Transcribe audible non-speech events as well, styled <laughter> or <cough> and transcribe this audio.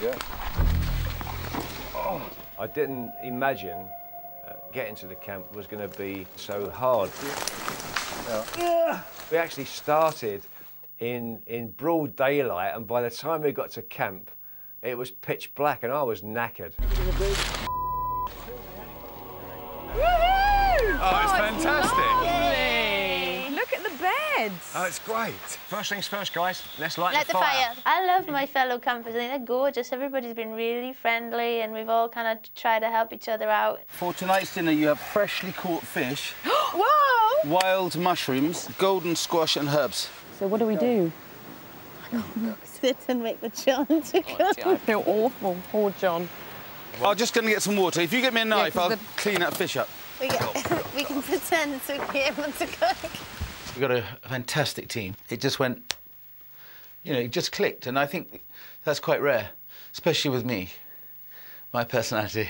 Yeah. I didn't imagine uh, getting to the camp was going to be so hard. We actually started in, in broad daylight, and by the time we got to camp, it was pitch black, and I was knackered. The beds. Oh, it's great. First things first, guys. Let's light Light the the fire. fire. I love my fellow campers. I think they're gorgeous. Everybody's been really friendly, and we've all kind of tried to help each other out. For tonight's dinner, you have freshly caught fish, <gasps> Whoa! wild mushrooms, golden squash, and herbs. So what do we do? I can't sit and wait for John to come. I feel awful. Poor John. I'm just going to get some water. If you get me a knife, 'cause I'll the- clean that fish up. We, get, <laughs> we can pretend to be able to cook. We've got a fantastic team. It just went, you know, it just clicked. And I think that's quite rare, especially with me, my personality.